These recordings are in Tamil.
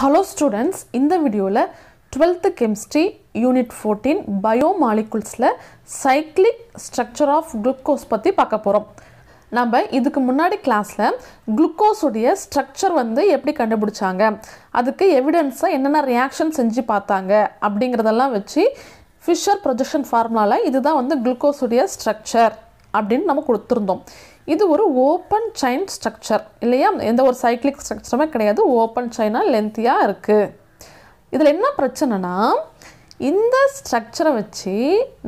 ஹலோ ஸ்டூடெண்ட்ஸ் இந்த வீடியோவில் டுவெல்த்து கெமிஸ்ட்ரி யூனிட் ஃபோர்டீன் பயோ மாலிகுல்ஸில் சைக்ளிக் ஸ்ட்ரக்சர் ஆஃப் குளுக்கோஸ் பற்றி பார்க்க போகிறோம் நம்ம இதுக்கு முன்னாடி கிளாஸில் குளுக்கோஸுடைய ஸ்ட்ரக்சர் வந்து எப்படி கண்டுபிடிச்சாங்க? அதுக்கு எவிடன்ஸை என்னென்ன ரியாக்ஷன் செஞ்சு பார்த்தாங்க? அப்படிங்கிறதெல்லாம் வச்சு ஃபிஷர் ப்ரொஜெக்ஷன் ஃபார்முலாவில் இதுதான் வந்து குளுக்கோஸுடைய ஸ்ட்ரக்சர் அப்படின்னு நம்ம கொடுத்துருந்தோம். இது ஒரு ஓப்பன் செயின் ஸ்ட்ரக்சர் இல்லையா? எந்த ஒரு சைக்கிளிக் ஸ்ட்ரக்சருமே கிடையாது. ஓப்பன் செயினாக லென்த்தியாக இருக்குது இதில் என்ன பிரச்சனைனா இந்த ஸ்ட்ரக்சரை வச்சு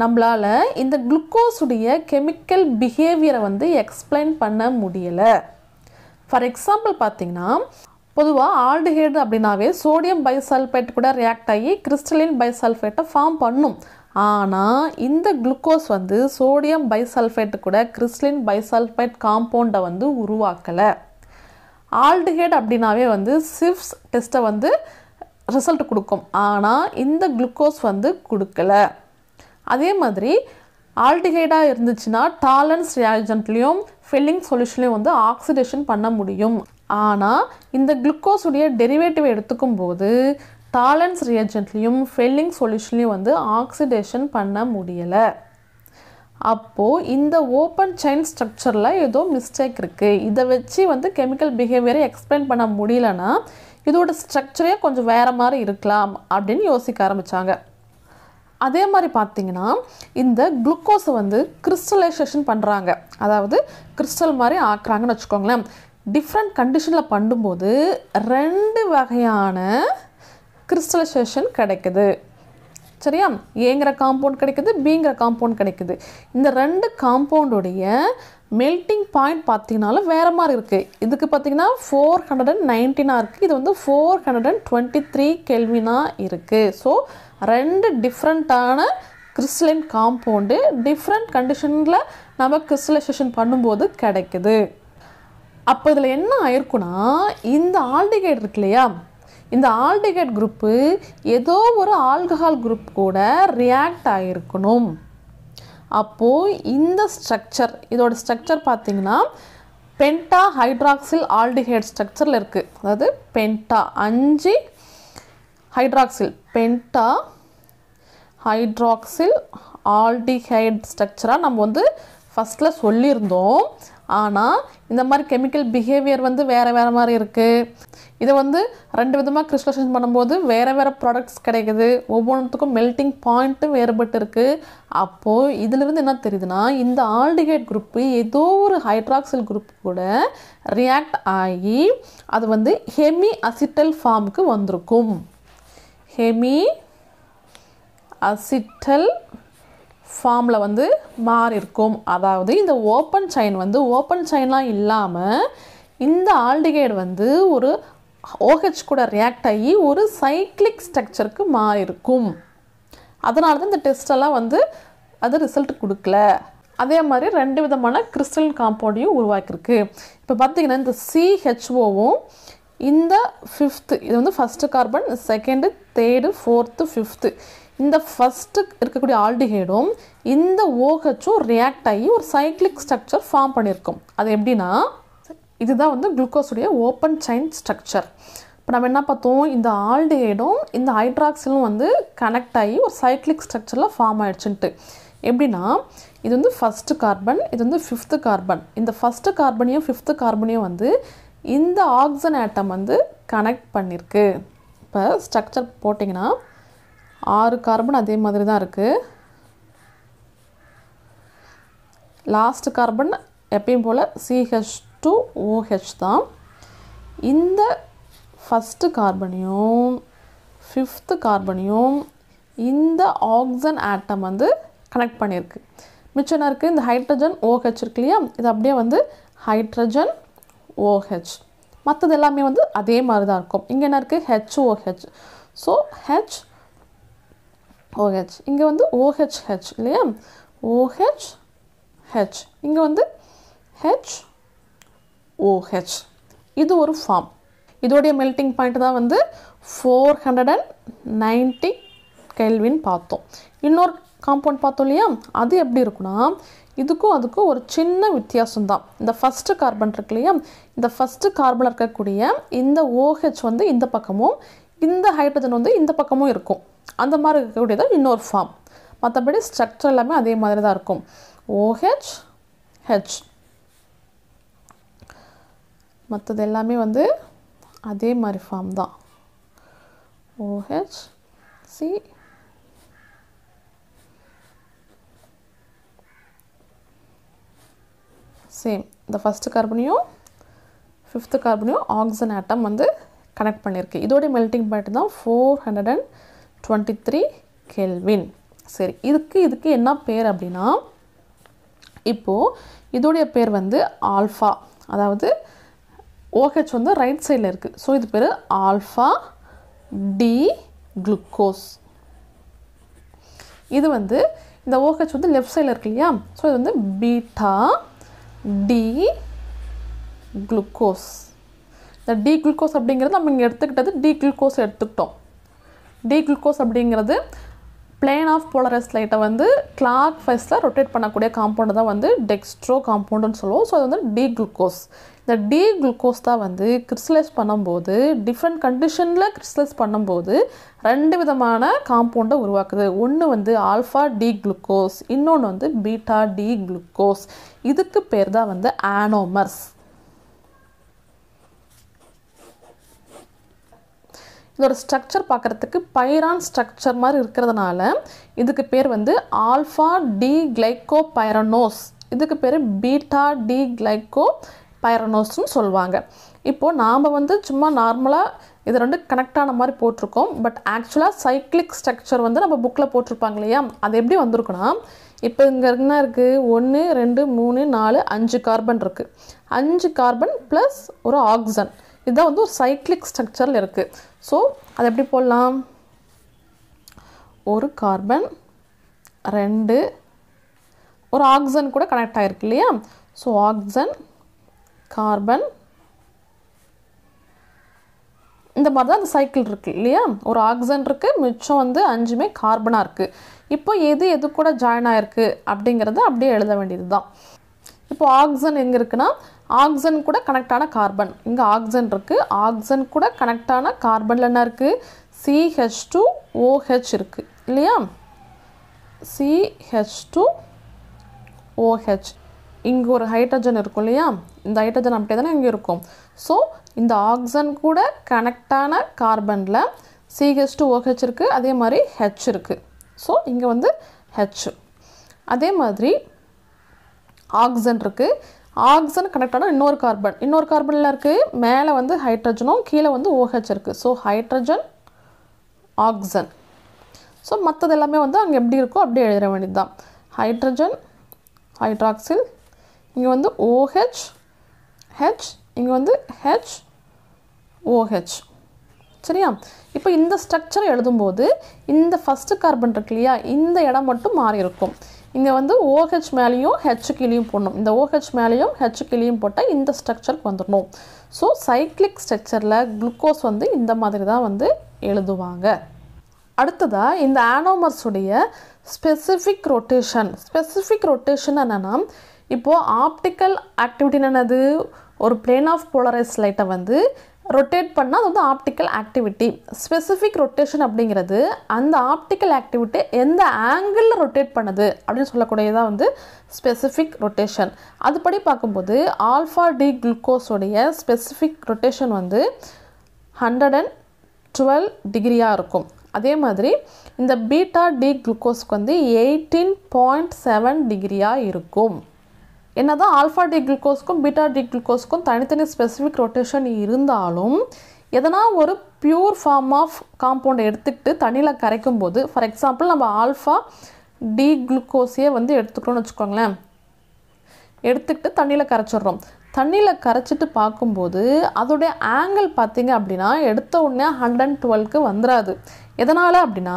நம்மளால் இந்த குளுக்கோஸுடைய கெமிக்கல் பிஹேவியரை வந்து எக்ஸ்பிளைன் பண்ண முடியலை. ஃபார் எக்ஸாம்பிள் பார்த்தீங்கன்னா பொதுவாக ஆல்டிஹைடு அப்படின்னாவே சோடியம் பைசல்ஃபேட் கூட ரியாக்ட் ஆகி கிறிஸ்டலின் பைசல்ஃபேட்டை ஃபார்ம் பண்ணும். ஆனால் இந்த குளுக்கோஸ் வந்து சோடியம் பைசல்ஃபேட் கூட கிறிஸ்லின் பைசல்ஃபேட் காம்பவுண்டை வந்து உருவாக்கலை. ஆல்டிஹைட் அப்படின்னாவே வந்து சிப்ஸ் டெஸ்ட்டை வந்து ரிசல்ட் கொடுக்கும். ஆனால் இந்த குளுக்கோஸ் வந்து கொடுக்கல. அதே மாதிரி ஆல்டிஹைடாக இருந்துச்சுன்னா டாலன்ஸ் ரியாஜென்ட்லேயும் ஃபில்லிங் சொல்யூஷன்லேயும் வந்து ஆக்சிடேஷன் பண்ண முடியும். ஆனால் இந்த குளுக்கோஸுடைய டெரிவேட்டிவ் எடுத்துக்கும் போது டாலன்ஸ் ரியாஜென்ட்லேயும் ஃபெல்லிங் சொல்யூஷன்லேயும் வந்து ஆக்சிடேஷன் பண்ண முடியலை. அப்போது இந்த ஓப்பன் செயின் ஸ்ட்ரக்சரில் ஏதோ மிஸ்டேக் இருக்குது இதை வச்சு வந்து கெமிக்கல் பிஹேவியரை எக்ஸ்பிளைன் பண்ண முடியலன்னா இதோட ஸ்ட்ரக்சரே கொஞ்சம் வேறு மாதிரி இருக்கலாம் அப்படின்னு யோசிக்க ஆரம்பித்தாங்க அதே மாதிரி பார்த்தீங்கன்னா இந்த குளுக்கோஸை வந்து கிறிஸ்டலைசேஷன் பண்ணுறாங்க அதாவது கிறிஸ்டல் மாதிரி ஆக்குறாங்கன்னு வச்சுக்கோங்களேன். டிஃப்ரெண்ட் கண்டிஷனில் பண்ணும்போது ரெண்டு வகையான கிறிஸ்டலைசேஷன் கிடைக்குது. சரியா? ஏங்கிற காம்பவுண்ட் கிடைக்குது பிங்கிற காம்பவுண்ட் கிடைக்குது. இந்த ரெண்டு காம்பவுண்டுடைய மெல்ட்டிங் பாயிண்ட் பார்த்தீங்கனாலும் வேறு மாதிரி இருக்குது இதுக்கு பார்த்தீங்கன்னா ஃபோர் ஹண்ட்ரட் அண்ட் நைன்டீனாக இருக்குது இது வந்து four hundred and twenty three கெல்வினாக இருக்குது ஸோ ரெண்டு டிஃப்ரெண்ட்டான கிறிஸ்டலின் காம்பவுண்டு டிஃப்ரெண்ட் கண்டிஷனில் நம்ம கிறிஸ்டலைசேஷன் பண்ணும்போது கிடைக்குது. அப்போ இதில் என்ன ஆயிருக்குன்னா இந்த ஆல்டிகேட் இருக்கு இல்லையா? இந்த ஆல்டிகேட் குரூப்பு ஏதோ ஒரு ஆல்கஹால் குரூப் கூட ரியாக்ட் ஆகிருக்கணும் அப்போது இந்த ஸ்ட்ரக்சர் இதோட ஸ்ட்ரக்சர் பார்த்திங்கன்னா பென்டா ஹைட்ராக்சில் ஆல்டிஹைட் ஸ்ட்ரக்சரில் இருக்குது அதாவது பென்டா அஞ்சு ஹைட்ராக்சில் பென்டா ஹைட்ராக்சில் ஆல்டிஹைட் ஸ்ட்ரக்சராக நம்ம வந்து ஃபஸ்ட்டில் சொல்லியிருந்தோம். ஆனால் இந்த மாதிரி கெமிக்கல் பிஹேவியர் வந்து வேறு வேறு மாதிரி இருக்குது இதை வந்து ரெண்டு விதமாக கிறிஸ்டலைசேஷன் பண்ணும்போது வேறு வேறு ப்ராடக்ட்ஸ் கிடைக்குது. ஒவ்வொன்றுத்துக்கும் மெல்ட்டிங் பாயிண்ட்டும் வேறுபட்டு இருக்குது அப்போது இதிலிருந்து என்ன தெரியுதுன்னா இந்த ஆல்டிகேட் குரூப்பு ஏதோ ஒரு ஹைட்ராக்சில் குரூப் கூட ரியாக்ட் ஆகி அது வந்து ஹெமி அசிட்டல் ஃபார்முக்கு வந்திருக்கும். ஹெமி அசிட்டல் ஃபார்மில் வந்து மாறி இருக்கும் அதாவது இந்த ஓப்பன் சைன் வந்து ஓப்பன் சைன்லாம் இல்லாமல் இந்த ஆல்டிகைடு வந்து ஒரு ஓஹெச் கூட ரியாக்ட் ஆகி ஒரு சைக்ளிக் ஸ்ட்ரக்சருக்கு மாறி இருக்கும் அதனால தான் இந்த டெஸ்டெல்லாம் வந்து அது ரிசல்ட் கொடுக்கல. அதே மாதிரி ரெண்டு விதமான கிறிஸ்டல் காம்பவுண்டையும் உருவாக்கியிருக்கு. இப்போ பார்த்திங்கன்னா இந்த சிஹெச்ஓவும் இந்த ஃபிஃப்த்து இது வந்து first carbon second third fourth fifth இந்த ஃபஸ்ட்டு இருக்கக்கூடிய ஆல்டிஹைடும் இந்த ஓஹெச்சும் ரியாக்ட் ஆகி ஒரு சைக்ளிக் ஸ்ட்ரக்சர் ஃபார்ம் பண்ணியிருக்கும் அது எப்படின்னா இதுதான் வந்து குளுக்கோஸுடைய ஓப்பன் செயின் ஸ்ட்ரக்சர் இப்போ நம்ம என்ன பார்த்தோம்? இந்த ஆல்டிஹைடும் இந்த ஹைட்ராக்சிலும் வந்து கனெக்ட் ஆகி ஒரு சைக்ளிக் ஸ்ட்ரக்சரில் ஃபார்ம் ஆயிடுச்சுன்ட்டு. எப்படின்னா இது வந்து ஃபஸ்ட்டு கார்பன் இது வந்து ஃபிஃப்த்து கார்பன் இந்த ஃபஸ்ட்டு கார்பனையும் ஃபிஃப்த்து கார்பனையும் வந்து இந்த ஆக்சன் ஆட்டம் வந்து கனெக்ட் பண்ணியிருக்கு இப்போ ஸ்ட்ரக்சர் போட்டிங்கன்னா ஆறு கார்பன் அதே மாதிரி தான் இருக்குது லாஸ்ட் கார்பன் எப்பயும் போல் சிஹெச் டூ ஓஹெச் தான். இந்த ஃபஸ்ட்டு கார்பனையும் ஃபிஃப்த்து கார்பனையும் இந்த ஆக்சன் ஆட்டம் வந்து கனெக்ட் பண்ணியிருக்கு. மிச்சம் இருக்குது இந்த ஹைட்ரஜன் ஓஹெச் இருக்கு இல்லையா? இது அப்படியே வந்து ஹைட்ரஜன் ஓஹெச் மற்றது எல்லாமே வந்து அதே மாதிரி தான் இருக்கும். இங்கே என்ன இருக்குது ஹெச்ஓஹெச் ஸோ ஹெச் ஓஹெச் இங்கே வந்து ஓஹெச்ஹெச் இல்லையா? ஓஹெச் ஹெச் இங்கே வந்து ஹெச் ஓஹெச் இது ஒரு ஃபார்ம் இதோடைய மெல்டிங் பாயிண்ட் தான் வந்து four hundred and ninety kelvin பார்த்தோம். இன்னொரு காம்பவுண்ட் பார்த்தோம் இல்லையா? அது எப்படி இருக்குன்னா இதுக்கும் அதுக்கும் ஒரு சின்ன வித்தியாசம் தான் இந்த ஃபஸ்ட்டு கார்பன் இருக்கு இல்லையா? இந்த ஃபஸ்ட்டு கார்பனில் இருக்கக்கூடிய இந்த ஓஹெச் வந்து இந்த பக்கமும் இந்த ஹைட்ரஜன் வந்து இந்த பக்கமும் இருக்கும். அந்த மாதிரி இருக்கக்கூடியது இன்னொரு ஃபார்ம் மற்றபடி ஸ்ட்ரக்சர் எல்லாமே அதே மாதிரி தான் இருக்கும். ஓஹெச் ஹெச் மற்றது எல்லாமே வந்து அதே மாதிரி ஃபார்ம் தான். ஓஹெச் சி சேம் இந்த ஃபஸ்ட்டு கார்பனையும் ஃபிஃப்த்து கார்பனையும் ஆக்சிஜன் ஆட்டம் வந்து கனெக்ட் பண்ணியிருக்கு. இதோடைய மெல்டிங் பாயிண்ட் தான் four hundred and twenty three kelvin சரி இதுக்கு இதுக்கு என்ன பேர் அப்படின்னா இப்போது இதோடைய பேர் வந்து ஆல்ஃபா. அதாவது ஓஹெச் வந்து ரைட் சைடில் இருக்குது ஸோ இது பேர் ஆல்ஃபா டி குளுக்கோஸ். இது வந்து இந்த ஓஹெச் வந்து லெஃப்ட் சைடில் இருக்கு இல்லையா? ஸோ இது வந்து பீட்டா டி குளுக்கோஸ். இந்த டி குளுக்கோஸ் அப்படிங்கிறது நம்ம இங்கே எடுத்துக்கிட்டது டி குளுக்கோஸ் எடுத்துக்கிட்டோம். டி குளுக்கோஸ் அப்படிங்கிறது பிளேன் ஆஃப் போலரைஸ் லைட்டை வந்து கிளாக் ஃபைஸில் ரொட்டேட் பண்ணக்கூடிய காம்பவுண்டு தான் வந்து டெக்ஸ்ட்ரோ காம்பவுண்டுன்னு சொல்லுவோம். ஸோ அது வந்து டி குளுக்கோஸ் இந்த டி குளுக்கோஸ் தான் வந்து கிறிஸ்டலைஸ் பண்ணும்போது டிஃப்ரெண்ட் கண்டிஷனில் கிறிஸ்டலைஸ் பண்ணும்போது ரெண்டு விதமான காம்பவுண்டை உருவாக்குது. ஒன்று வந்து ஆல்ஃபா டி குளுக்கோஸ் இன்னொன்று வந்து பீட்டா டி குளுக்கோஸ் இதுக்கு பேர் தான் வந்து ஆனோமர்ஸ் இதோட ஸ்ட்ரக்சர் பார்க்குறதுக்கு பைரான் ஸ்ட்ரக்சர் மாதிரி இருக்கிறதுனால இதுக்கு பேர் வந்து ஆல்ஃபா டி கிளைக்கோ பைரனோஸ் இதுக்கு பேர் பீட்டா டி கிளைக்கோ பைரனோஸ்னு சொல்லுவாங்க. இப்போது நாம் வந்து சும்மா நார்மலாக இது ரெண்டு கனெக்ட் ஆன மாதிரி போட்டிருக்கோம். பட் ஆக்சுவலாக சைக்ளிக் ஸ்ட்ரக்சர் வந்து நம்ம புக்கில் போட்டிருப்பாங்க இல்லையா? அது எப்படி வந்திருக்குன்னா இப்போ இங்கே என்ன இருக்குது ஒன்று ரெண்டு மூணு நாலு அஞ்சு கார்பன் இருக்குது அஞ்சு கார்பன் ப்ளஸ் ஒரு ஆக்சன் இதுதான் வந்து ஒரு சைக்ளிக் ஸ்ட்ரக்சரில் இருக்குது ஸோ அது எப்படி போடலாம்? ஒரு கார்பன் ரெண்டு ஒரு ஆக்சன் கூட கனெக்ட் ஆகிருக்கு இல்லையா? ஸோ ஆக்சன் கார்பன் இந்த மாதிரி தான் அந்த சைக்கிள் இருக்குது இல்லையா? ஒரு ஆக்சன் இருக்குது மிச்சம் வந்து அஞ்சுமே கார்பனாக இருக்குது இப்போ எது எது கூட ஜாயின் ஆயிருக்கு அப்படிங்கிறத அப்படியே எழுத வேண்டியது தான் இப்போ ஆக்சன் எங்கே இருக்குன்னா ஆக்சன் கூட கனெக்டான கார்பன் இங்கே ஆக்சன் இருக்குது ஆக்சன் கூட கனெக்டான கார்பனில் என்ன இருக்குது சிஹெச் டூ ஓஹெச் இருக்குது இல்லையா? சிஹெச் டூ ஓஹெச் இங்கே ஒரு ஹைட்ரஜன் இருக்கும் இல்லையா? இந்த ஹைட்ரஜன் அப்படியே தானே இங்கே இருக்கும். ஸோ இந்த ஆக்சன் கூட கனெக்டான கார்பனில் C H two O H இருக்குது அதே மாதிரி ஹெச் இருக்குது ஸோ இங்கே வந்து ஹெச் அதே மாதிரி ஆக்சன் இருக்குது ஆக்சிஜன் கனெக்ட் இன்னொரு கார்பன் இன்னொரு கார்பனில் இருக்குது மேலே வந்து ஹைட்ரஜனும் கீழே வந்து ஓஹெச் இருக்குது ஸோ ஹைட்ரஜன் ஆக்சிஜன் ஸோ மற்றது எல்லாமே வந்து அங்கே எப்படி இருக்கோ அப்படியே எழுத வேண்டியது தான் ஹைட்ரஜன் ஹைட்ராக்சில் இங்கே வந்து OH, ஓஹெச் ஹெச் இங்கே வந்து ஹெச் ஓஹெச் OH. சரியா? இப்போ இந்த ஸ்ட்ரக்சரை எழுதும்போது இந்த ஃபஸ்ட்டு கார்பன் இருக்கு இல்லையா? இந்த இடம் மட்டும் மாறி இருக்கும். இங்கே வந்து ஓஹெச் மேலேயும் ஹெச் கிளியும் போடணும். இந்த ஓஹெச் மேலேயும் ஹெச் கிளியும் போட்டால் இந்த ஸ்ட்ரக்சருக்கு வந்துடணும். ஸோ சைக்ளிக் ஸ்ட்ரக்சரில் குளுக்கோஸ் வந்து இந்த மாதிரி தான் வந்து எழுதுவாங்க. அடுத்ததாக இந்த ஆனோமர்ஸுடைய ஸ்பெசிஃபிக் ரொட்டேஷன் ஸ்பெசிஃபிக் ரொட்டேஷன் என்னென்னா இப்போது ஆப்டிக்கல் ஆக்டிவிட்டி என்னது? ஒரு பிளேன் ஆஃப் போலரைஸ் லைட்டை வந்து ரொட்டேட் பண்ணால் அது வந்து ஆப்டிக்கல் ஆக்டிவிட்டி ஸ்பெசிஃபிக் ரொட்டேஷன் அப்படிங்கிறது அந்த ஆப்டிக்கல் ஆக்டிவிட்டி எந்த ஆங்கிளில் ரொட்டேட் பண்ணுது அப்படின்னு சொல்லக்கூடியதான் வந்து ஸ்பெசிஃபிக் ரொட்டேஷன் அதுபடி பார்க்கும்போது ஆல்ஃபா டி குளுக்கோஸோடைய ஸ்பெசிஃபிக் ரொட்டேஷன் வந்து ஹண்ட்ரட் அண்ட் டுவெல் டிகிரியாக இருக்கும். அதே மாதிரி இந்த பீட்டா டி குளுக்கோஸ்க்கு வந்து எயிட்டீன் பாயிண்ட் செவன் டிகிரியாக இருக்கும். என்ன தான் ஆல்ஃபா டி குளுக்கோஸ்க்கும் பீட்டா டி குளுக்கோஸ்க்கும் தனித்தனி ஸ்பெசிஃபிக் ரொட்டேஷன் இருந்தாலும் எதனா ஒரு பியூர் ஃபார்ம் ஆஃப் காம்பவுண்டை எடுத்துக்கிட்டு தண்ணியில் கரைக்கும் போது ஃபார் எக்ஸாம்பிள் நம்ம ஆல்ஃபா டி குளுக்கோஸையே வந்து எடுத்துக்கிறோம்னு வச்சுக்கோங்களேன். எடுத்துக்கிட்டு தண்ணியில் கரைச்சிடுறோம். தண்ணியில் கரைச்சிட்டு பார்க்கும்போது அதோடைய ஆங்கிள் பார்த்திங்க அப்படின்னா எடுத்த உடனே ஹண்ட்ரட் அண்ட் டுவெல்க்கு வந்துடாது எதனால் அப்படின்னா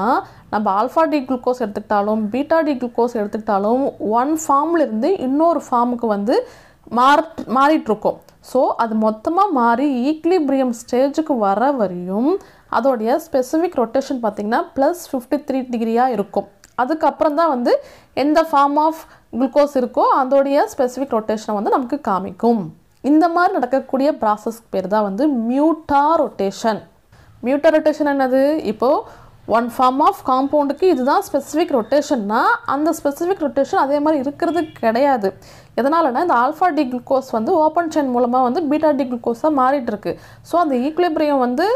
நம்ம ஆல்ஃபா டி குளுக்கோஸ் எடுத்துக்கிட்டாலும் பீட்டா டி குளுக்கோஸ் எடுத்துக்கிட்டாலும் ஒன் ஃபார்ம்லேருந்து இன்னொரு ஃபார்முக்கு வந்து மாற மாறிட்டுருக்கோம். ஸோ அது மொத்தமாக மாறி ஈக்லிபிரியம் ஸ்டேஜுக்கு வர வரையும் அதோடைய ஸ்பெசிஃபிக் ரொட்டேஷன் பார்த்திங்கன்னா ப்ளஸ் ஃபிஃப்டி த்ரீ டிகிரியாக இருக்கும். அதுக்கப்புறம் தான் வந்து எந்த ஃபார்ம் ஆஃப் குளுக்கோஸ் இருக்கோ அதோடைய ஸ்பெசிஃபிக் ரொட்டேஷனை வந்து நமக்கு காமிக்கும். இந்த மாதிரி நடக்கக்கூடிய ப்ராசஸ்க்கு பேர் தான் வந்து மியூட்டா ரொட்டேஷன் மியூட்டா ரொட்டேஷன் என்னது? இப்போது ஒன் ஃபார்ம் ஆஃப் காம்பவுண்டுக்கு இதுதான் ஸ்பெசிஃபிக் ரொட்டேஷன்னா அந்த ஸ்பெசிஃபிக் ரொட்டேஷன் அதே மாதிரி இருக்கிறது கிடையாது. எதனாலனா இந்த ஆல்ஃபா டி குளுக்கோஸ் வந்து ஓப்பன் செயின் மூலமாக வந்து பீட்டா டி குளுக்கோஸாக மாறிட்டுருக்கு. ஸோ அந்த ஈக்குலிபிரியம் வந்து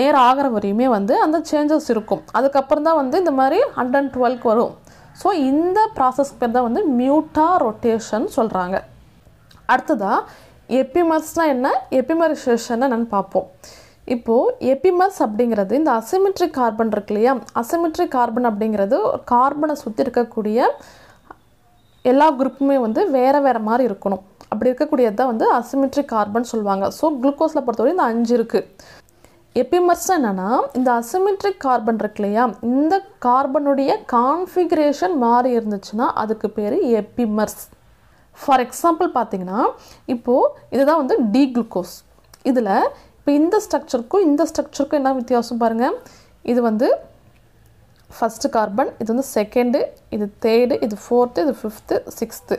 நேரம் ஆகிற வரையுமே வந்து அந்த சேஞ்சஸ் இருக்கும். அதுக்கப்புறம் தான் வந்து இந்த மாதிரி ஹண்ட்ரட் அண்ட் டுவெல்க்கு வரும். ஸோ இந்த ப்ராசஸ்க்கு பேர் தான் வந்து மியூட்டா ரொட்டேஷன் சொல்கிறாங்க அடுத்ததாக எப்பிமர்ஸ்னால் என்ன? எப்பிமரிசேஷன் என்னன்னு பார்ப்போம். இப்போது எபிமஸ் அப்படிங்கிறது இந்த அசிமெட்ரிக் கார்பன் இருக்கு இல்லையா? அசிமெட்ரிக் கார்பன் அப்படிங்கிறது கார்பனை சுற்றி இருக்கக்கூடிய எல்லா குரூப்புமே வந்து வேறு வேறு மாதிரி இருக்கணும். அப்படி இருக்கக்கூடியது தான் வந்து அசிமெட்ரிக் கார்பன் சொல்லுவாங்க. ஸோ குளுக்கோஸில் பொறுத்தவரை இந்த அஞ்சு இருக்குது எபிமர்ஸ் என்னென்னா இந்த அசிமெட்ரிக் கார்பன் இருக்கு இல்லையா? இந்த கார்பனுடைய கான்ஃபிகரேஷன் மாறி இருந்துச்சுன்னா அதுக்கு பேர் எபிமர்ஸ் ஃபார் எக்ஸாம்பிள் பார்த்தீங்கன்னா இப்போது இதுதான் வந்து டி குளுக்கோஸ் இதில் இப்போ இந்த ஸ்ட்ரக்சருக்கும் இந்த ஸ்ட்ரக்சருக்கும் என்ன வித்தியாசம் பாருங்கள் இது வந்து ஃபஸ்ட்டு கார்பன் இது வந்து செகண்டு இது தேர்டு இது ஃபோர்த்து இது ஃபிஃப்த்து சிக்ஸ்த்து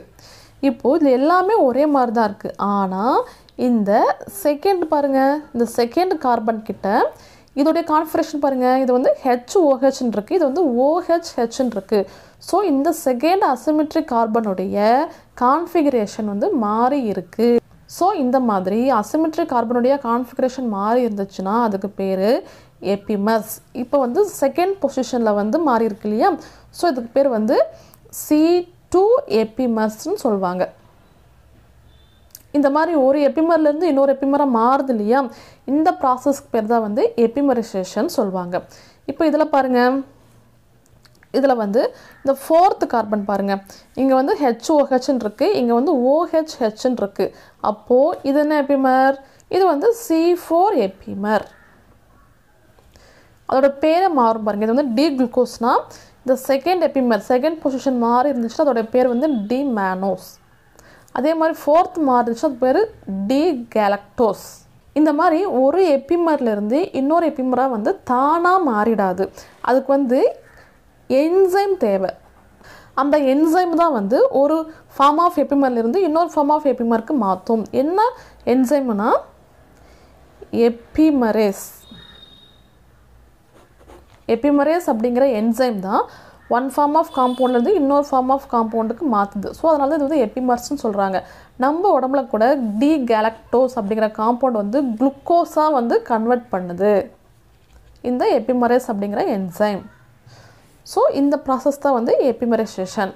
இப்போது இது எல்லாமே ஒரே மாதிரி தான் இருக்குது ஆனால் இந்த செகண்ட் பாருங்கள் இந்த செகண்ட் கார்பன் கிட்ட இதோடைய கான்ஃபரேஷன் பாருங்கள் இது வந்து ஹெச்ஓஹெச்னு இருக்குது இது வந்து ஓஹெச்ஹெச்னு இருக்குது ஸோ இந்த செகண்ட் அசிமெட்ரிக் கார்பனுடைய கான்ஃபிகரேஷன் வந்து மாறி இருக்குது ஸோ இந்த மாதிரி அசிமெட்ரிக் கார்பனுடைய கான்ஃபிகரேஷன் மாறி இருந்துச்சுன்னா அதுக்கு பேர் எபிமஸ் இப்போ வந்து செகண்ட் பொசிஷனில் வந்து மாறி இருக்கு இல்லையா? ஸோ இதுக்கு பேர் வந்து சி டூ எபிமஸ்ன்னு சொல்லுவாங்க இந்த மாதிரி ஒரு எபிமர்லேருந்து இன்னொரு எபிமராக மாறுது இல்லையா? இந்த ப்ராசஸ்க்கு பேர் தான் வந்து எபிமரைசேஷன் சொல்லுவாங்க இப்போ இதில் பாருங்கள் இதில் வந்து இந்த ஃபோர்த்து கார்பன் பாருங்கள் இங்கே வந்து ஹெச்ஓஹெச்னு இருக்குது இங்கே வந்து ஓஹெச்ஹெச்னு இருக்குது அப்போது இது என்ன எபிமர் இது வந்து சி ஃபோர் எபிமர் அதோட பேரை மாறும் பாருங்கள் இது வந்து டி குளுக்கோஸ்னால் இந்த செகண்ட் எப்பிமர் செகண்ட் பொசிஷன் மாறி இருந்துச்சுன்னா அதோட பேர் வந்து டி மேனோஸ் அதே மாதிரி ஃபோர்த் மாறிச்சுன்னா அது பேர் டி கேலக்டோஸ் இந்த மாதிரி ஒரு எப்பிமர்லேருந்து இன்னொரு எப்பிமராக வந்து தானாக மாறிடாது. அதுக்கு வந்து என்சைம் தேவை. அந்த என்சைம் தான் வந்து ஒரு ஃபார்ம் ஆஃப் எப்பிமர்லேருந்து இன்னொரு ஃபார்ம் ஆஃப் எப்பிமருக்கு மாற்றும் என்ன என்சைம்னா எப்பிமரேஸ் எப்பிமரேஸ் அப்படிங்கிற என்சைம் தான் ஒன் ஃபார்ம் ஆஃப் காம்பவுண்ட்லேருந்து இன்னொரு ஃபார்ம் ஆஃப் காம்பவுண்டுக்கு மாற்றுது ஸோ அதனால தான் இது வந்து எப்பிமர்ஸ்னு சொல்கிறாங்க நம்ம உடம்புல கூட டி கேலக்டோஸ் அப்படிங்கிற காம்பவுண்ட் வந்து குளுக்கோஸாக வந்து கன்வெர்ட் பண்ணுது. இந்த எப்பிமரேஸ் அப்படிங்கிற என்சைம் ஸோ இந்த ப்ராசஸ் தான் வந்து எபிமரைசேஷன்